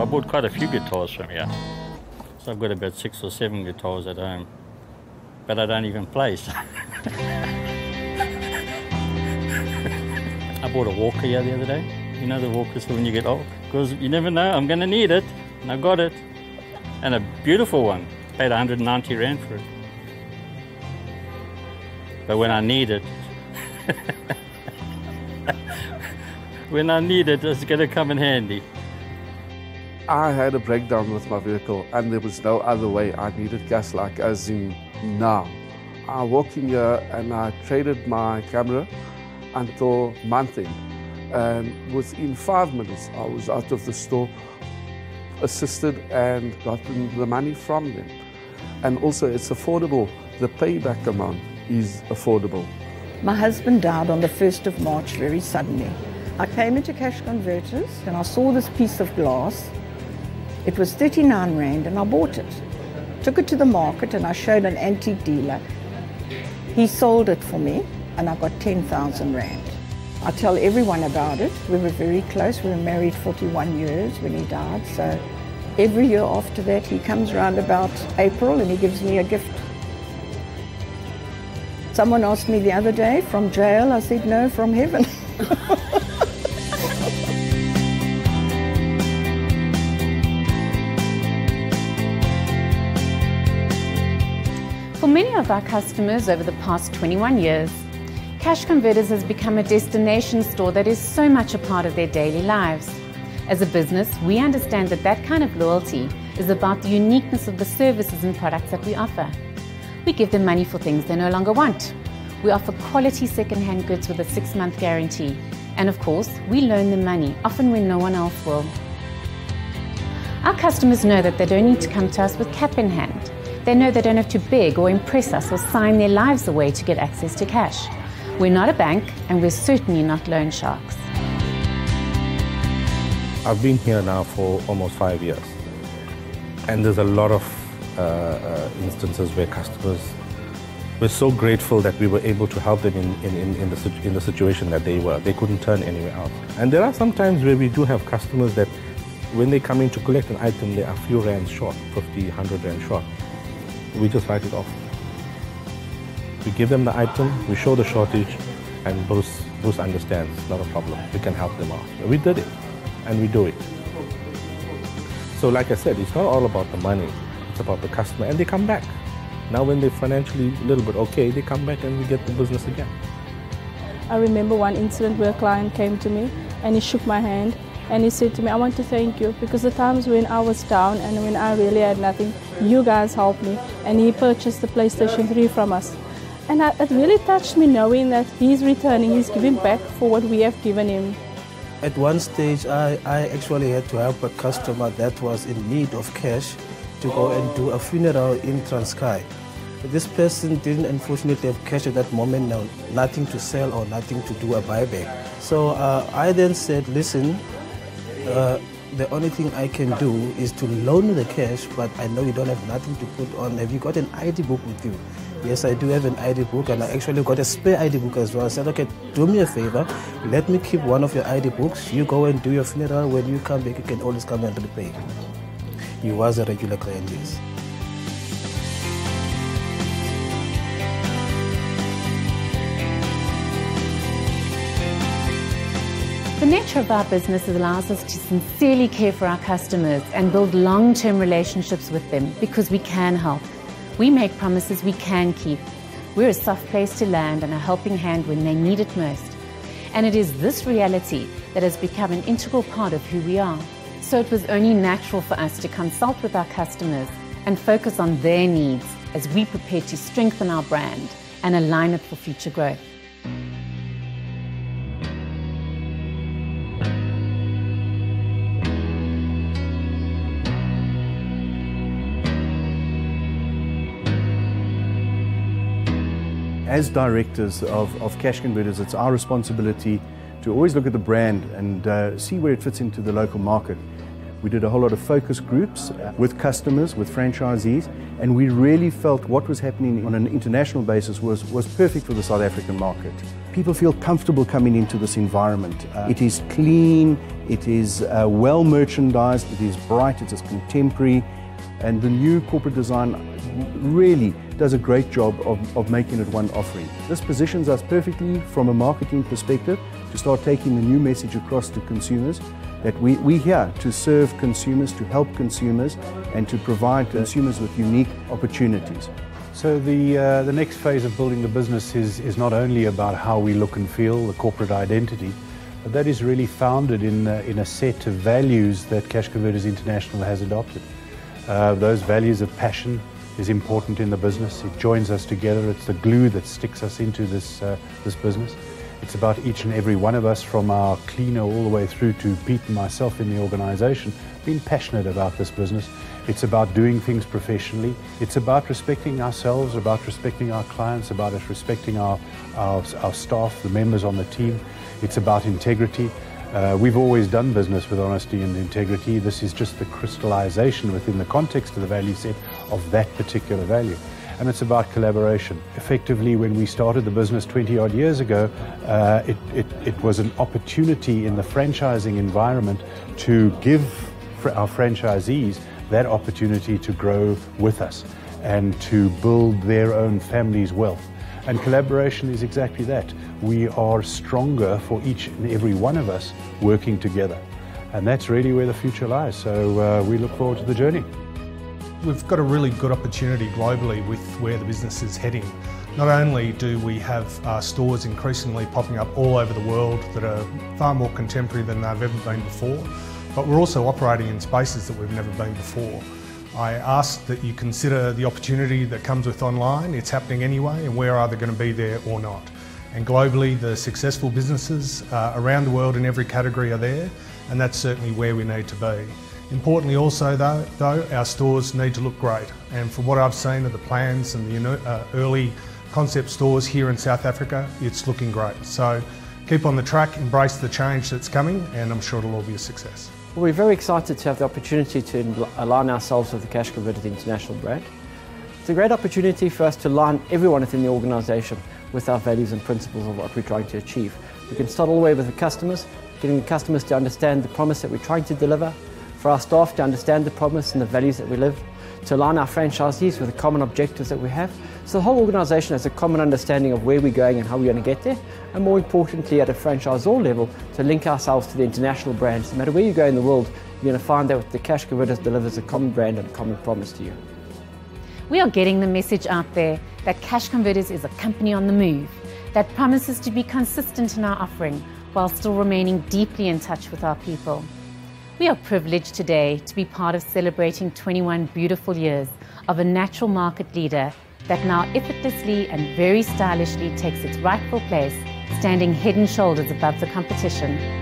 I bought quite a few guitars from here. So I've got about six or seven guitars at home. But I don't even play. So. I bought a walker here the other day. You know the walkers for when you get old? Because you never know, I'm going to need it. And I got it. And a beautiful one. Paid 190 Rand for it. But when I need it, when I need it, it's going to come in handy. I had a breakdown with my vehicle and there was no other way. I needed gas like as in now. I walked in here and I traded my camera until month end. And within five minutes, I was out of the store, assisted and gotten the money from them. And also it's affordable. The payback amount is affordable. My husband died on the 1st of March very suddenly. I came into Cash Converters and I saw this piece of glass. It was 39 Rand and I bought it. Took it to the market and I showed an antique dealer. He sold it for me and I got 10,000 Rand. I tell everyone about it. We were very close. We were married 41 years when he died. So every year after that, he comes around about April and he gives me a gift. Someone asked me the other day, from jail? I said, no, from heaven. many of our customers over the past 21 years, Cash Converters has become a destination store that is so much a part of their daily lives. As a business, we understand that that kind of loyalty is about the uniqueness of the services and products that we offer. We give them money for things they no longer want. We offer quality second-hand goods with a six-month guarantee. And of course, we loan them money, often when no one else will. Our customers know that they don't need to come to us with cap in hand. They know they don't have to beg or impress us or sign their lives away to get access to cash. We're not a bank, and we're certainly not loan sharks. I've been here now for almost five years, and there's a lot of uh, uh, instances where customers were so grateful that we were able to help them in, in, in, the, in the situation that they were. They couldn't turn anywhere else. And there are some times where we do have customers that when they come in to collect an item, they are a few rands short, 50, 100 rand short we just write it off. We give them the item, we show the shortage, and Bruce, Bruce understands, not a problem. We can help them out. We did it, and we do it. So like I said, it's not all about the money. It's about the customer, and they come back. Now when they're financially a little bit okay, they come back and we get the business again. I remember one incident where a client came to me and he shook my hand and he said to me, I want to thank you because the times when I was down and when I really had nothing, you guys helped me. And he purchased the PlayStation 3 from us. And I, it really touched me knowing that he's returning, he's giving back for what we have given him. At one stage, I, I actually had to help a customer that was in need of cash to go and do a funeral in Transkei. This person didn't unfortunately have cash at that moment, now nothing to sell or nothing to do a buyback. So uh, I then said, listen, uh, the only thing I can do is to loan you the cash, but I know you don't have nothing to put on. Have you got an ID book with you? Yes, I do have an ID book, and I actually got a spare ID book as well. I said, okay, do me a favor, let me keep one of your ID books. You go and do your funeral. When you come back, you can always come and repay. He was a regular client, yes. The nature of our business allows us to sincerely care for our customers and build long-term relationships with them because we can help. We make promises we can keep. We're a soft place to land and a helping hand when they need it most. And it is this reality that has become an integral part of who we are. So it was only natural for us to consult with our customers and focus on their needs as we prepare to strengthen our brand and align it for future growth. As directors of, of cash converters, it's our responsibility to always look at the brand and uh, see where it fits into the local market. We did a whole lot of focus groups with customers, with franchisees, and we really felt what was happening on an international basis was, was perfect for the South African market. People feel comfortable coming into this environment. Uh, it is clean, it is uh, well merchandised, it is bright, it is contemporary, and the new corporate design really does a great job of, of making it one offering. This positions us perfectly from a marketing perspective to start taking the new message across to consumers that we, we're here to serve consumers, to help consumers, and to provide consumers with unique opportunities. So the, uh, the next phase of building the business is, is not only about how we look and feel, the corporate identity, but that is really founded in, uh, in a set of values that Cash Converters International has adopted. Uh, those values of passion is important in the business. It joins us together. It's the glue that sticks us into this, uh, this business. It's about each and every one of us, from our cleaner all the way through to Pete and myself in the organization, being passionate about this business. It's about doing things professionally. It's about respecting ourselves, about respecting our clients, about us respecting our, our, our staff, the members on the team. It's about integrity. Uh, we've always done business with honesty and integrity. This is just the crystallization within the context of the value set of that particular value and it's about collaboration. Effectively, when we started the business 20 odd years ago, uh, it, it, it was an opportunity in the franchising environment to give our franchisees that opportunity to grow with us and to build their own family's wealth. And collaboration is exactly that. We are stronger for each and every one of us working together. And that's really where the future lies. So uh, we look forward to the journey. We've got a really good opportunity globally with where the business is heading. Not only do we have uh, stores increasingly popping up all over the world that are far more contemporary than they've ever been before, but we're also operating in spaces that we've never been before. I ask that you consider the opportunity that comes with online. It's happening anyway, and we're either going to be there or not. And globally, the successful businesses uh, around the world in every category are there, and that's certainly where we need to be. Importantly also though, though, our stores need to look great and from what I've seen of the plans and the uh, early concept stores here in South Africa, it's looking great. So keep on the track, embrace the change that's coming and I'm sure it'll all be a success. We're very excited to have the opportunity to align ourselves with the Cash Converters International brand. It's a great opportunity for us to align everyone within the organisation with our values and principles of what we're trying to achieve. We can start all the way with the customers, getting the customers to understand the promise that we're trying to deliver, for our staff to understand the promise and the values that we live, to align our franchisees with the common objectives that we have. So the whole organisation has a common understanding of where we're going and how we're going to get there, and more importantly at a franchisor level, to link ourselves to the international brands. No matter where you go in the world, you're going to find that the Cash Converters delivers a common brand and a common promise to you. We are getting the message out there that Cash Converters is a company on the move that promises to be consistent in our offering while still remaining deeply in touch with our people. We are privileged today to be part of celebrating 21 beautiful years of a natural market leader that now effortlessly and very stylishly takes its rightful place, standing head and shoulders above the competition.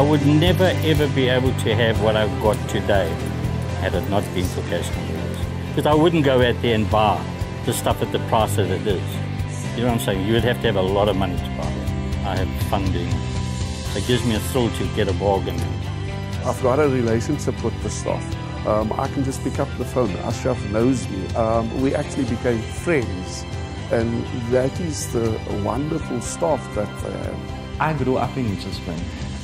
Would never ever be able to have what I've got today had it not been for cash converters. Because I wouldn't go out there and buy the stuff at the price that it is. You know what I'm saying? You would have to have a lot of money to buy it. I have funding. It gives me a thrill to get a bargain. I've got a relationship with the staff. Um, I can just pick up the phone. Ashraf knows me. Um, we actually became friends. And that is the wonderful staff that they have. I grew up in Mitchells Plain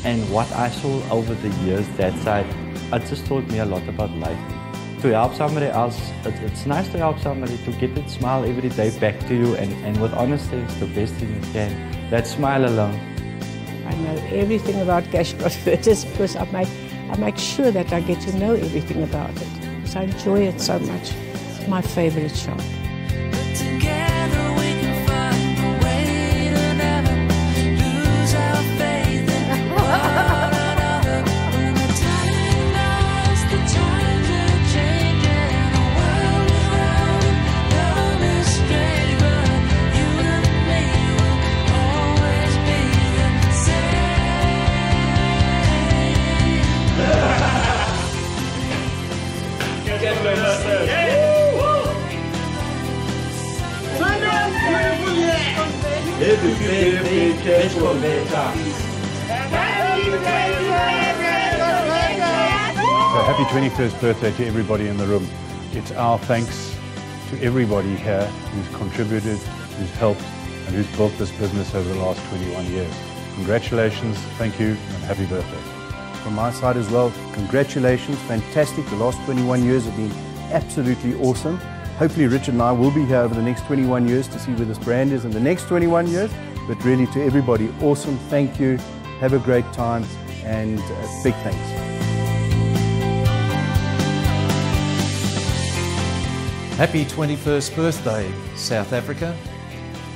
and what I saw over the years that side, it just taught me a lot about life. To help somebody else, it, it's nice to help somebody to get that smile every day back to you and, and with honesty, it's the best thing you can. That smile alone. I know everything about cash converters because I make, I make sure that I get to know everything about it because I enjoy it so much. It's my favorite shop. Birthday, Cash So happy 21st birthday to everybody in the room. It's our thanks to everybody here who's contributed, who's helped, and who's built this business over the last 21 years. Congratulations, thank you, and happy birthday. From my side as well, congratulations, fantastic. The last 21 years have been absolutely awesome. Hopefully Richard and I will be here over the next 21 years to see where this brand is in the next 21 years. But really to everybody, awesome, thank you, have a great time, and uh, big thanks. Happy 21st birthday, South Africa.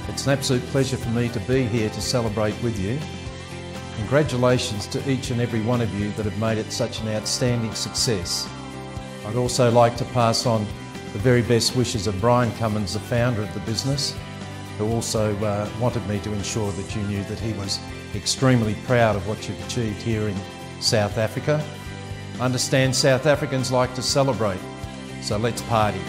It's an absolute pleasure for me to be here to celebrate with you. Congratulations to each and every one of you that have made it such an outstanding success. I'd also like to pass on the very best wishes of Brian Cumins, the founder of the business, who also uh, wanted me to ensure that you knew that he was extremely proud of what you've achieved here in South Africa. Understand South Africans like to celebrate, so let's party.